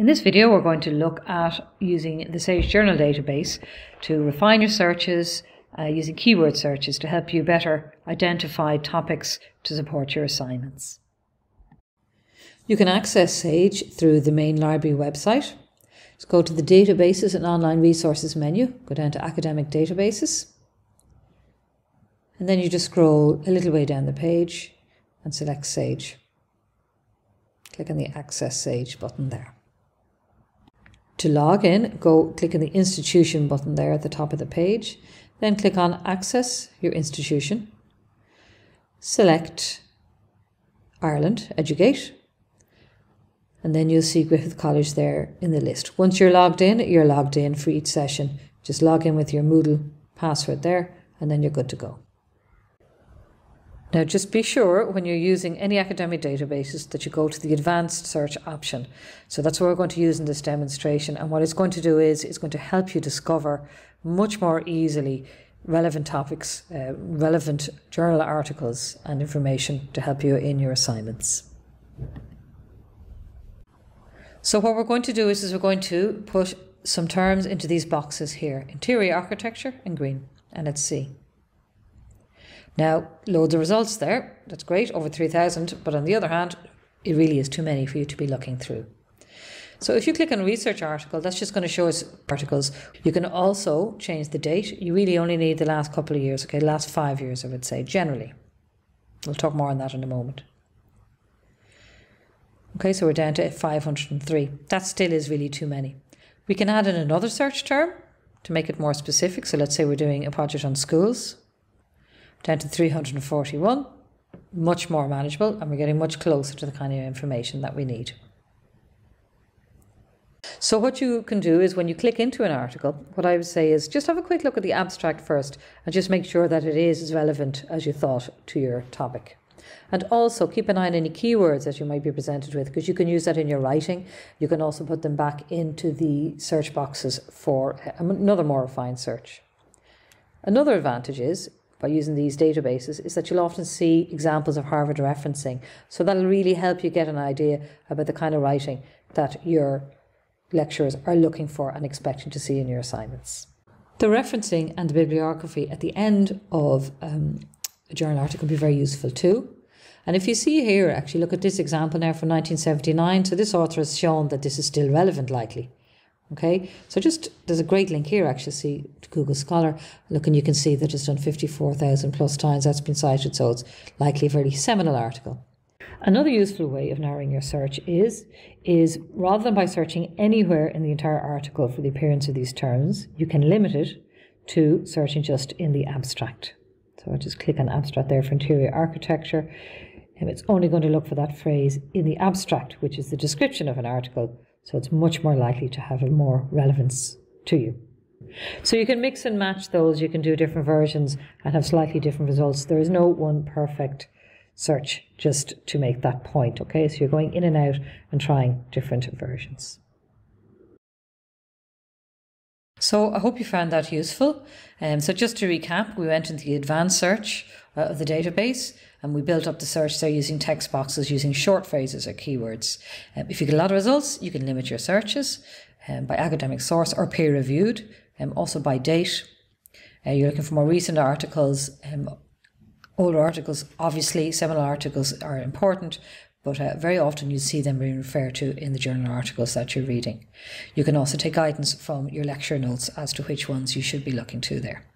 In this video, we're going to look at using the Sage Journal database to refine your searches uh, using keyword searches to help you better identify topics to support your assignments. You can access Sage through the main library website. Just go to the Databases and Online Resources menu, go down to Academic Databases, and then you just scroll a little way down the page and select Sage. Click on the Access Sage button there. To log in, go click on the institution button there at the top of the page. Then click on Access your institution. Select Ireland, Edugate. And then you'll see Griffith College there in the list. Once you're logged in, you're logged in for each session. Just log in with your Moodle password there, and then you're good to go. Now, just be sure when you're using any academic databases that you go to the advanced search option. So that's what we're going to use in this demonstration. And what it's going to do is it's going to help you discover much more easily relevant topics, uh, relevant journal articles and information to help you in your assignments. So what we're going to do is, is we're going to put some terms into these boxes here. Interior architecture in green, and let's see. Now, loads of results there. That's great, over 3,000. But on the other hand, it really is too many for you to be looking through. So if you click on research article, that's just going to show us articles. You can also change the date. You really only need the last couple of years, okay, last five years, I would say, generally. We'll talk more on that in a moment. Okay, so we're down to 503. That still is really too many. We can add in another search term to make it more specific. So let's say we're doing a project on schools down to 341, much more manageable, and we're getting much closer to the kind of information that we need. So what you can do is when you click into an article, what I would say is just have a quick look at the abstract first and just make sure that it is as relevant as you thought to your topic. And also keep an eye on any keywords that you might be presented with because you can use that in your writing. You can also put them back into the search boxes for another more refined search. Another advantage is by using these databases is that you'll often see examples of Harvard referencing. So that'll really help you get an idea about the kind of writing that your lecturers are looking for and expecting to see in your assignments. The referencing and the bibliography at the end of um, a journal article can be very useful too. And if you see here, actually look at this example now from 1979. So this author has shown that this is still relevant likely. Okay, so just there's a great link here actually see to Google Scholar. Look, and you can see that it's done 54,000 plus times that's been cited, so it's likely a very seminal article. Another useful way of narrowing your search is is rather than by searching anywhere in the entire article for the appearance of these terms, you can limit it to searching just in the abstract. So I just click on abstract there for interior architecture, and it's only going to look for that phrase in the abstract, which is the description of an article so it's much more likely to have a more relevance to you. So you can mix and match those, you can do different versions and have slightly different results. There is no one perfect search just to make that point, okay? So you're going in and out and trying different versions. So I hope you found that useful. Um, so just to recap, we went into the advanced search uh, of the database and we built up the search there using text boxes using short phrases or keywords. Um, if you get a lot of results, you can limit your searches um, by academic source or peer reviewed, um, also by date. Uh, you're looking for more recent articles, um, older articles. Obviously, seminal articles are important, but uh, very often you see them being referred to in the journal articles that you're reading. You can also take guidance from your lecture notes as to which ones you should be looking to there.